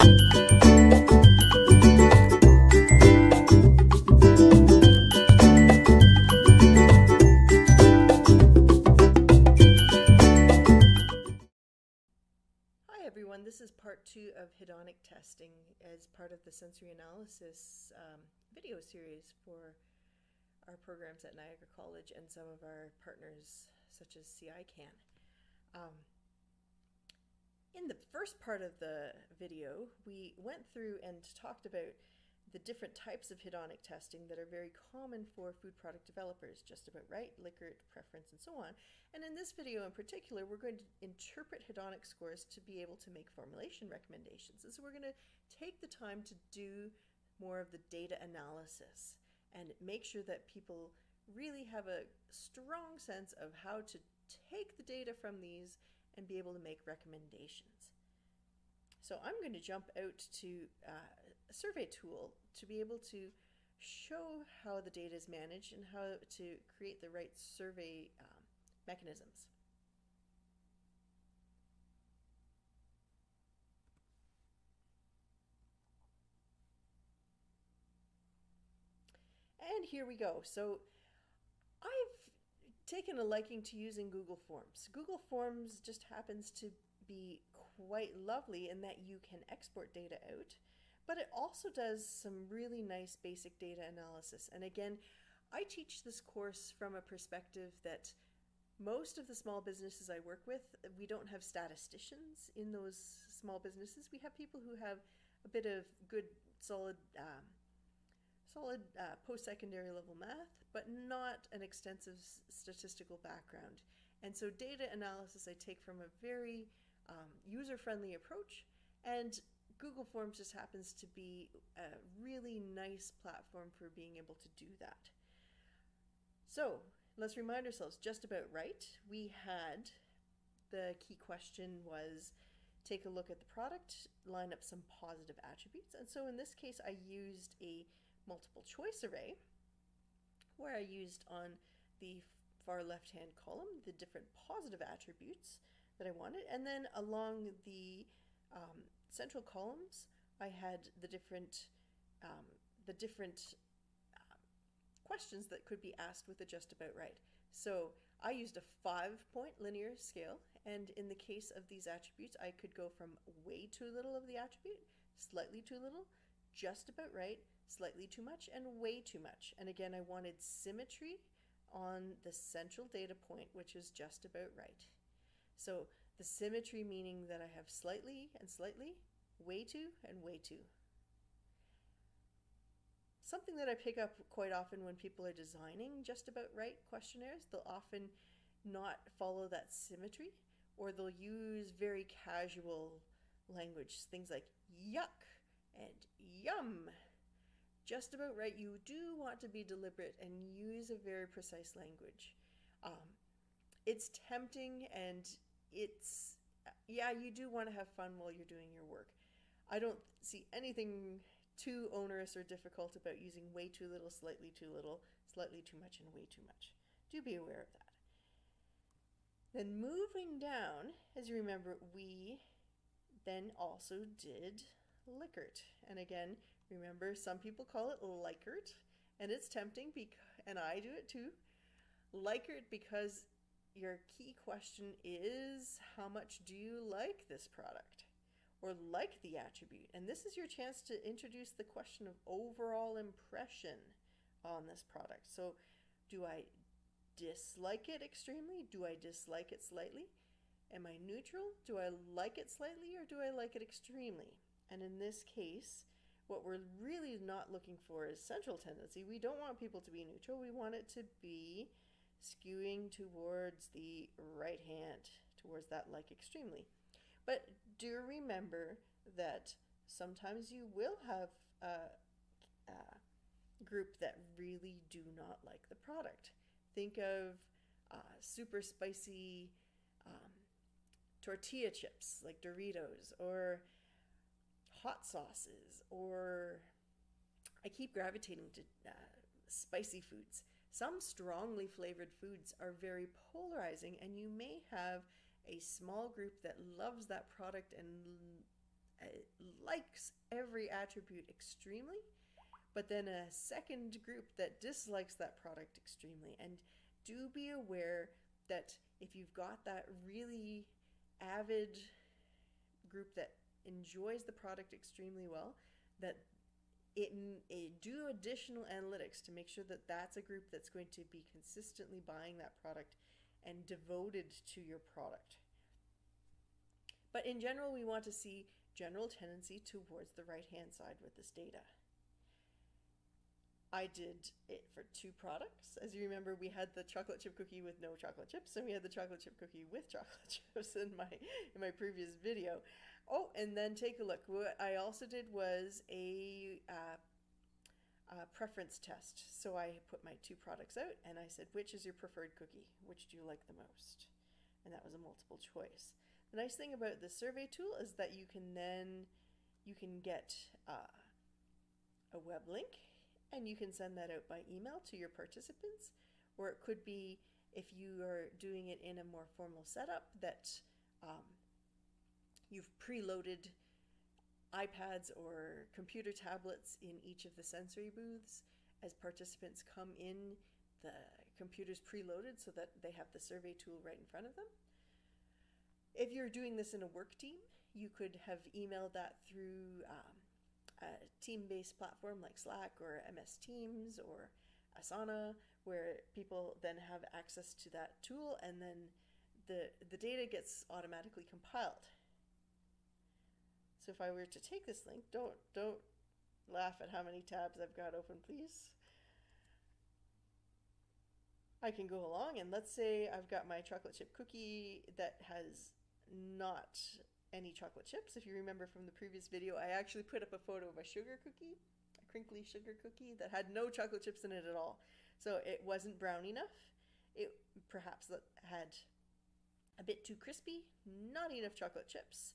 Hi everyone, this is part two of hedonic testing as part of the sensory analysis um, video series for our programs at Niagara College and some of our partners such as CICAN. Um, in the first part of the video, we went through and talked about the different types of hedonic testing that are very common for food product developers, just about right, Likert, preference, and so on. And in this video in particular, we're going to interpret hedonic scores to be able to make formulation recommendations. And so we're going to take the time to do more of the data analysis and make sure that people really have a strong sense of how to take the data from these and be able to make recommendations. So I'm going to jump out to uh, a survey tool to be able to show how the data is managed and how to create the right survey um, mechanisms. And here we go. So I've taken a liking to using Google Forms. Google Forms just happens to be quite lovely in that you can export data out but it also does some really nice basic data analysis. And again, I teach this course from a perspective that most of the small businesses I work with, we don't have statisticians in those small businesses. We have people who have a bit of good, solid, um, solid uh, post-secondary level math, but not an extensive statistical background. And so data analysis I take from a very um, user-friendly approach and Google Forms just happens to be a really nice platform for being able to do that. So let's remind ourselves just about right. We had the key question was take a look at the product, line up some positive attributes. And so in this case, I used a multiple choice array where I used on the far left hand column the different positive attributes that I wanted. And then along the um, central columns, I had the different um, the different uh, questions that could be asked with a just about right. So I used a five point linear scale, and in the case of these attributes, I could go from way too little of the attribute, slightly too little, just about right, slightly too much, and way too much. And again, I wanted symmetry on the central data point, which is just about right. So the symmetry meaning that I have slightly and slightly, way too and way too. Something that I pick up quite often when people are designing just about right questionnaires, they'll often not follow that symmetry or they'll use very casual language, things like yuck and yum. Just about right, you do want to be deliberate and use a very precise language. Um, it's tempting and it's yeah, you do want to have fun while you're doing your work. I don't see anything too onerous or difficult about using way too little, slightly too little, slightly too much, and way too much. Do be aware of that. Then moving down, as you remember, we then also did Likert. And again, remember, some people call it Likert, and it's tempting, bec- and I do it too. Likert because your key question is how much do you like this product or like the attribute? And this is your chance to introduce the question of overall impression on this product. So, do I dislike it extremely? Do I dislike it slightly? Am I neutral? Do I like it slightly or do I like it extremely? And in this case, what we're really not looking for is central tendency. We don't want people to be neutral. We want it to be skewing towards the right hand, towards that like extremely. But do remember that sometimes you will have a, a group that really do not like the product. Think of uh, super spicy um, tortilla chips like Doritos or hot sauces or I keep gravitating to uh, spicy foods. Some strongly flavored foods are very polarizing, and you may have a small group that loves that product and uh, likes every attribute extremely, but then a second group that dislikes that product extremely. And do be aware that if you've got that really avid group that enjoys the product extremely well, that it, it, do additional analytics to make sure that that's a group that's going to be consistently buying that product and devoted to your product. But in general, we want to see general tendency towards the right-hand side with this data. I did it for two products. As you remember, we had the chocolate chip cookie with no chocolate chips, and we had the chocolate chip cookie with chocolate chips in my in my previous video. Oh, and then take a look. What I also did was a, uh, a preference test. So I put my two products out, and I said, which is your preferred cookie? Which do you like the most? And that was a multiple choice. The nice thing about the survey tool is that you can then you can get uh, a web link and you can send that out by email to your participants or it could be if you are doing it in a more formal setup that um, you've preloaded iPads or computer tablets in each of the sensory booths as participants come in the computers preloaded so that they have the survey tool right in front of them. If you're doing this in a work team, you could have emailed that through um, a team-based platform like Slack or MS Teams or Asana, where people then have access to that tool and then the, the data gets automatically compiled. So if I were to take this link, don't, don't laugh at how many tabs I've got open, please. I can go along and let's say I've got my chocolate chip cookie that has not any chocolate chips. If you remember from the previous video, I actually put up a photo of a sugar cookie, a crinkly sugar cookie that had no chocolate chips in it at all. So it wasn't brown enough. It perhaps had a bit too crispy, not enough chocolate chips.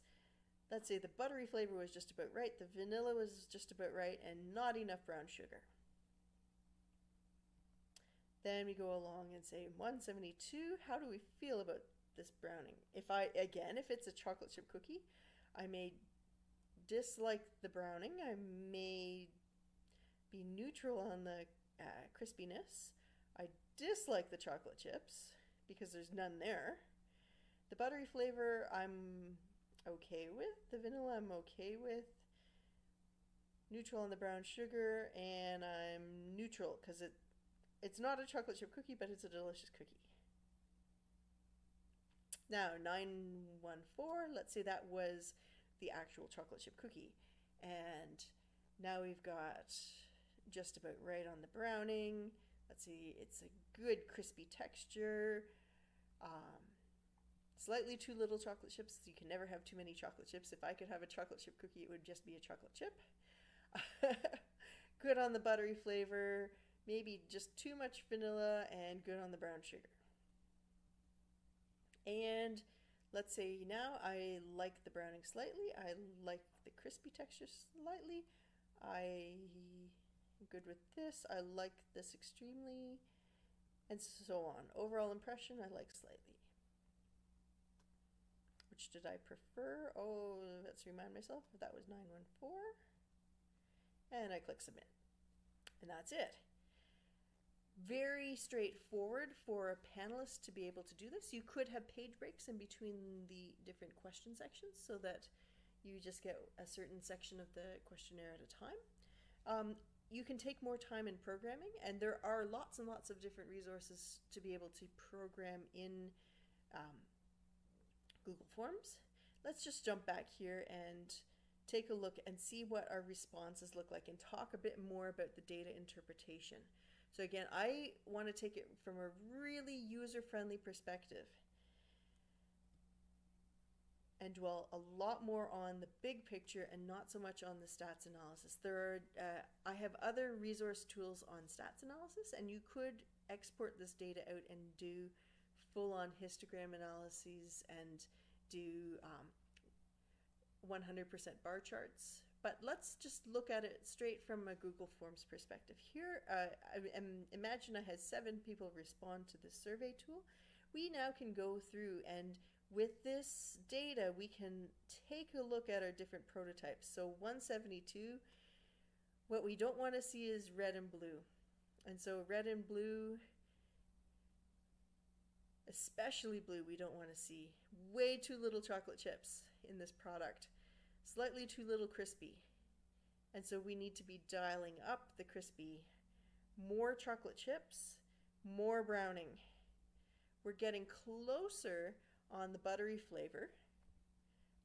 Let's say the buttery flavor was just about right, the vanilla was just about right, and not enough brown sugar. Then we go along and say 172, how do we feel about this browning. If I, again, if it's a chocolate chip cookie, I may dislike the browning. I may be neutral on the uh, crispiness. I dislike the chocolate chips because there's none there. The buttery flavor I'm okay with. The vanilla I'm okay with. Neutral on the brown sugar, and I'm neutral because it it's not a chocolate chip cookie, but it's a delicious cookie. Now, 914, let's say that was the actual chocolate chip cookie. And now we've got just about right on the browning. Let's see, it's a good crispy texture. Um, slightly too little chocolate chips. You can never have too many chocolate chips. If I could have a chocolate chip cookie, it would just be a chocolate chip. good on the buttery flavor. Maybe just too much vanilla and good on the brown sugar. And let's say now I like the browning slightly, I like the crispy texture slightly, I'm good with this, I like this extremely, and so on. Overall impression, I like slightly. Which did I prefer? Oh, let's remind myself, that was 914. And I click submit. And that's it very straightforward for a panelist to be able to do this. You could have page breaks in between the different question sections so that you just get a certain section of the questionnaire at a time. Um, you can take more time in programming, and there are lots and lots of different resources to be able to program in um, Google Forms. Let's just jump back here and take a look and see what our responses look like and talk a bit more about the data interpretation. So again, I want to take it from a really user-friendly perspective and dwell a lot more on the big picture and not so much on the stats analysis. There are, uh, I have other resource tools on stats analysis, and you could export this data out and do full-on histogram analyses and do 100% um, bar charts but let's just look at it straight from a Google Forms perspective. Here, uh, imagine I had seven people respond to this survey tool. We now can go through and with this data, we can take a look at our different prototypes. So 172, what we don't want to see is red and blue. And so red and blue, especially blue, we don't want to see. Way too little chocolate chips in this product. Slightly too little crispy. And so we need to be dialing up the crispy. More chocolate chips, more browning. We're getting closer on the buttery flavor.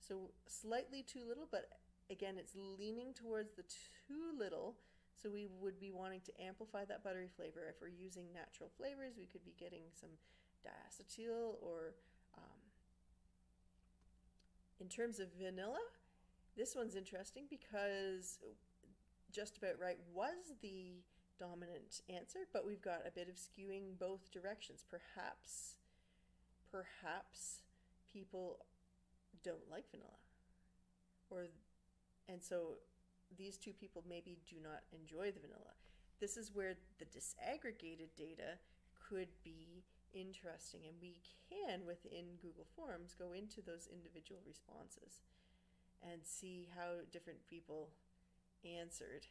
So slightly too little, but again, it's leaning towards the too little. So we would be wanting to amplify that buttery flavor. If we're using natural flavors, we could be getting some diacetyl or um, in terms of vanilla, this one's interesting because just about right was the dominant answer, but we've got a bit of skewing both directions. Perhaps perhaps people don't like vanilla or and so these two people maybe do not enjoy the vanilla this is where the disaggregated data could be interesting and we can within google forms go into those individual responses and see how different people answered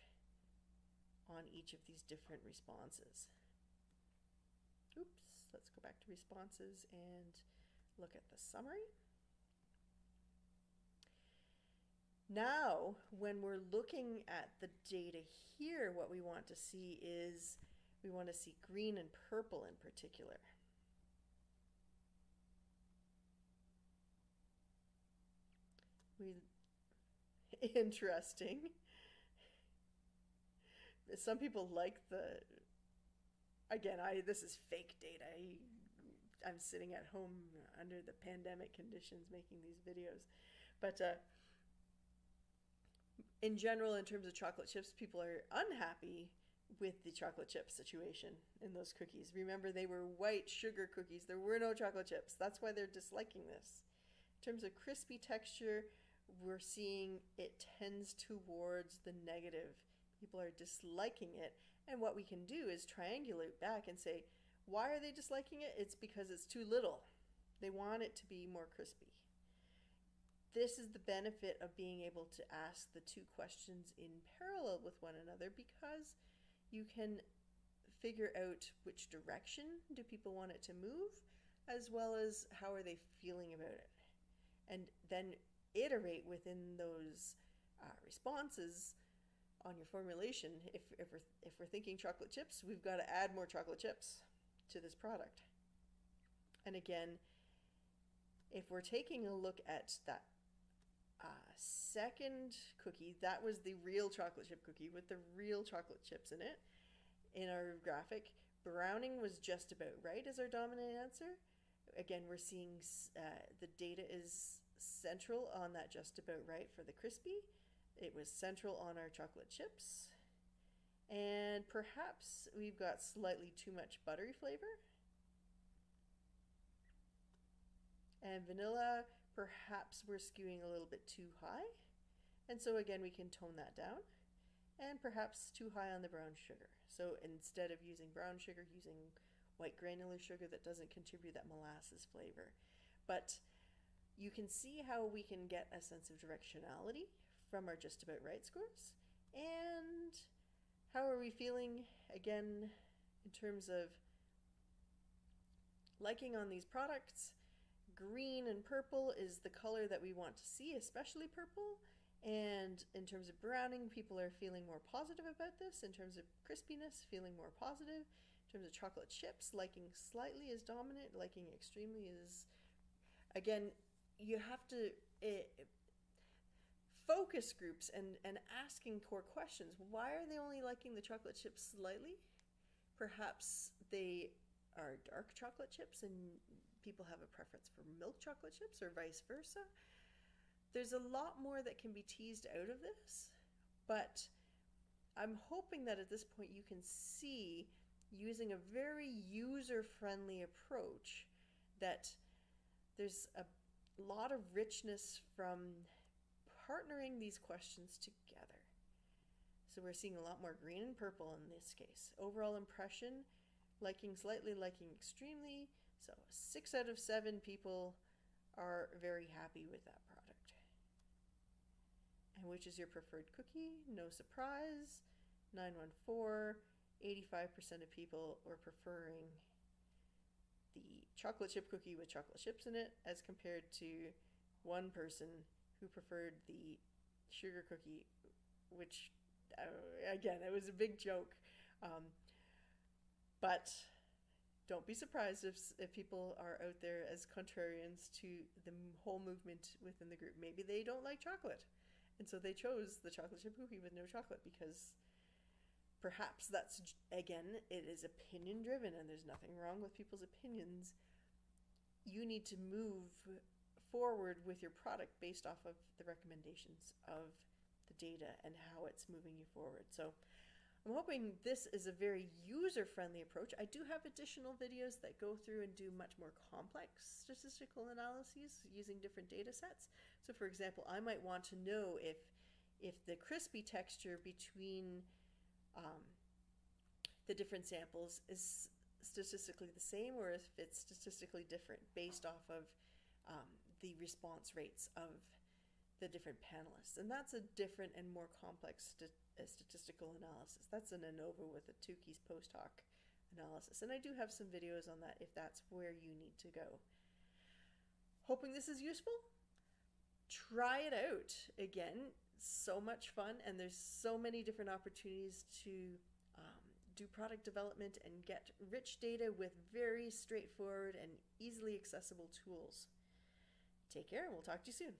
on each of these different responses oops let's go back to responses and look at the summary. Now, when we're looking at the data here, what we want to see is we want to see green and purple in particular. We interesting. Some people like the again, I this is fake data. I, I'm sitting at home under the pandemic conditions making these videos, but uh, in general, in terms of chocolate chips, people are unhappy with the chocolate chip situation in those cookies. Remember, they were white sugar cookies. There were no chocolate chips. That's why they're disliking this. In terms of crispy texture, we're seeing it tends towards the negative. People are disliking it and what we can do is triangulate back and say, why are they disliking it? It's because it's too little. They want it to be more crispy. This is the benefit of being able to ask the two questions in parallel with one another because you can figure out which direction do people want it to move as well as how are they feeling about it and then iterate within those uh, responses on your formulation, if, if, we're, if we're thinking chocolate chips, we've got to add more chocolate chips to this product. And again, if we're taking a look at that uh, second cookie, that was the real chocolate chip cookie with the real chocolate chips in it. In our graphic, browning was just about right as our dominant answer. Again, we're seeing uh, the data is central on that just about right for the crispy. It was central on our chocolate chips. And perhaps we've got slightly too much buttery flavor. And vanilla, perhaps we're skewing a little bit too high. And so again, we can tone that down. And perhaps too high on the brown sugar. So instead of using brown sugar, using white granular sugar that doesn't contribute that molasses flavor. But you can see how we can get a sense of directionality from our just about right scores. And how are we feeling again in terms of liking on these products? Green and purple is the color that we want to see, especially purple. And in terms of browning, people are feeling more positive about this. In terms of crispiness, feeling more positive. In terms of chocolate chips, liking slightly is dominant, liking extremely is. Again, you have to. It, focus groups and, and asking core questions. Why are they only liking the chocolate chips slightly? Perhaps they are dark chocolate chips and people have a preference for milk chocolate chips or vice versa. There's a lot more that can be teased out of this, but I'm hoping that at this point you can see using a very user friendly approach that there's a lot of richness from partnering these questions together. So we're seeing a lot more green and purple in this case. Overall impression, liking slightly, liking extremely. So six out of seven people are very happy with that product. And which is your preferred cookie? No surprise. 914, 85% of people were preferring the chocolate chip cookie with chocolate chips in it as compared to one person who preferred the sugar cookie, which, uh, again, it was a big joke. Um, but don't be surprised if, if people are out there as contrarians to the whole movement within the group. Maybe they don't like chocolate. And so they chose the chocolate chip cookie with no chocolate because perhaps that's, again, it is opinion driven and there's nothing wrong with people's opinions. You need to move forward with your product based off of the recommendations of the data and how it's moving you forward. So I'm hoping this is a very user-friendly approach. I do have additional videos that go through and do much more complex statistical analyses using different data sets. So for example, I might want to know if, if the crispy texture between um, the different samples is statistically the same or if it's statistically different based off of um, the response rates of the different panelists. And that's a different and more complex st statistical analysis. That's an ANOVA with a Tukey's post hoc analysis. And I do have some videos on that if that's where you need to go. Hoping this is useful. Try it out. Again, so much fun and there's so many different opportunities to um, do product development and get rich data with very straightforward and easily accessible tools. Take care and we'll talk to you soon.